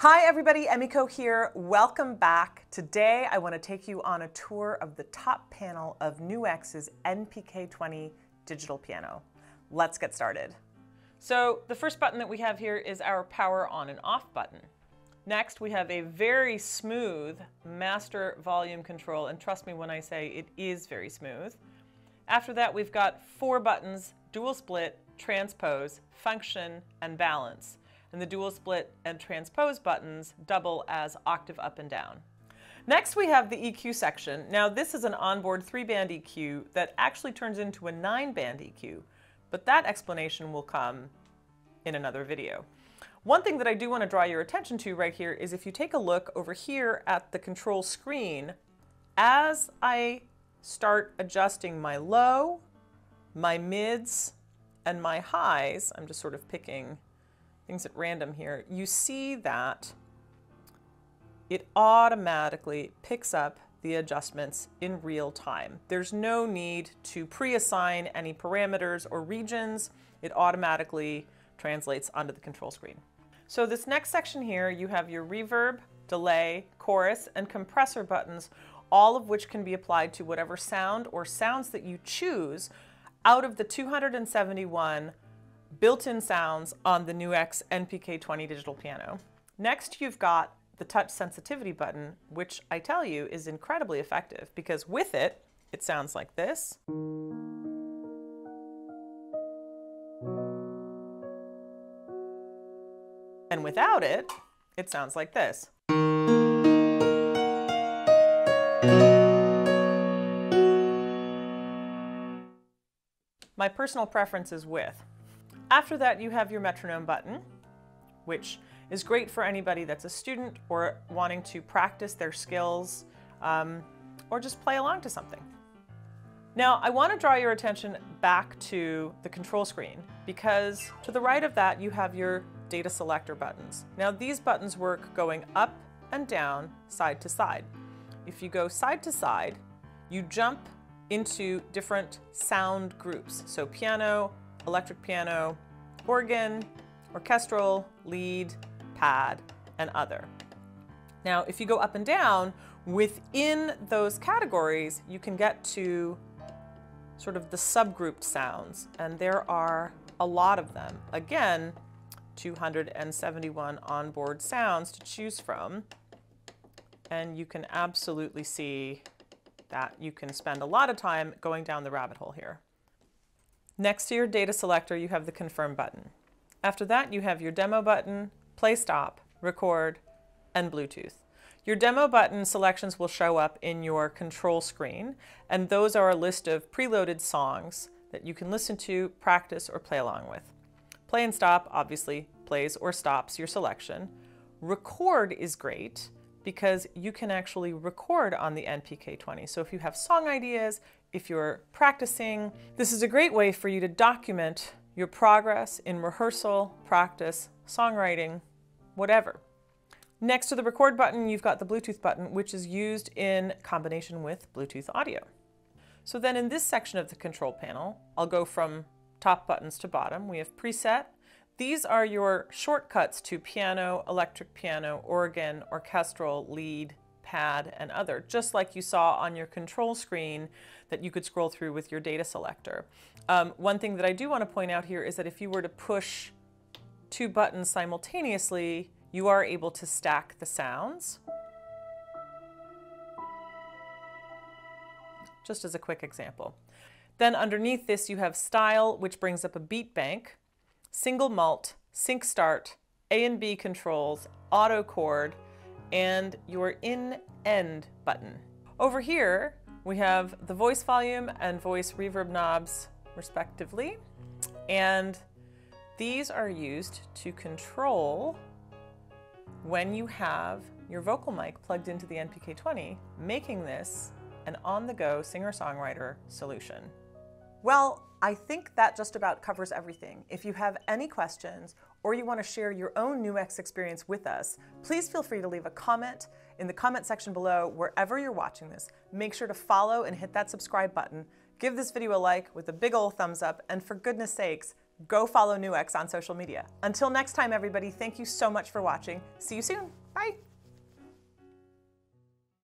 Hi everybody, Emiko here. Welcome back. Today I want to take you on a tour of the top panel of NUX's NPK20 digital piano. Let's get started. So the first button that we have here is our power on and off button. Next we have a very smooth master volume control and trust me when I say it is very smooth. After that we've got four buttons, dual split, transpose, function, and balance and the dual split and transpose buttons double as octave up and down. Next we have the EQ section. Now this is an onboard three band EQ that actually turns into a nine band EQ, but that explanation will come in another video. One thing that I do want to draw your attention to right here is if you take a look over here at the control screen, as I start adjusting my low, my mids, and my highs, I'm just sort of picking things at random here, you see that it automatically picks up the adjustments in real time. There's no need to pre-assign any parameters or regions. It automatically translates onto the control screen. So this next section here, you have your reverb, delay, chorus, and compressor buttons, all of which can be applied to whatever sound or sounds that you choose out of the 271 built-in sounds on the NUX NPK20 digital piano. Next, you've got the touch sensitivity button, which I tell you is incredibly effective because with it, it sounds like this. And without it, it sounds like this. My personal preference is with. After that, you have your metronome button, which is great for anybody that's a student or wanting to practice their skills um, or just play along to something. Now, I want to draw your attention back to the control screen because to the right of that, you have your data selector buttons. Now, these buttons work going up and down, side to side. If you go side to side, you jump into different sound groups. So piano, electric piano, organ, orchestral, lead, pad, and other. Now, if you go up and down, within those categories, you can get to sort of the subgrouped sounds, and there are a lot of them. Again, 271 onboard sounds to choose from, and you can absolutely see that you can spend a lot of time going down the rabbit hole here. Next to your data selector, you have the confirm button. After that, you have your demo button, play stop, record, and Bluetooth. Your demo button selections will show up in your control screen, and those are a list of preloaded songs that you can listen to, practice, or play along with. Play and stop obviously plays or stops your selection. Record is great because you can actually record on the NPK20. So if you have song ideas, if you're practicing, this is a great way for you to document your progress in rehearsal, practice, songwriting, whatever. Next to the record button, you've got the Bluetooth button, which is used in combination with Bluetooth audio. So then in this section of the control panel, I'll go from top buttons to bottom. We have preset, these are your shortcuts to piano, electric piano, organ, orchestral, lead, pad, and other, just like you saw on your control screen that you could scroll through with your data selector. Um, one thing that I do want to point out here is that if you were to push two buttons simultaneously, you are able to stack the sounds. Just as a quick example. Then underneath this you have style, which brings up a beat bank single mult, sync start, A and B controls, auto chord, and your in end button. Over here, we have the voice volume and voice reverb knobs respectively. And these are used to control when you have your vocal mic plugged into the NPK20, making this an on-the-go singer-songwriter solution. Well, I think that just about covers everything. If you have any questions or you want to share your own NUX experience with us, please feel free to leave a comment in the comment section below wherever you're watching this. Make sure to follow and hit that subscribe button. Give this video a like with a big ol' thumbs up, and for goodness sakes, go follow NUX on social media. Until next time, everybody, thank you so much for watching. See you soon. Bye.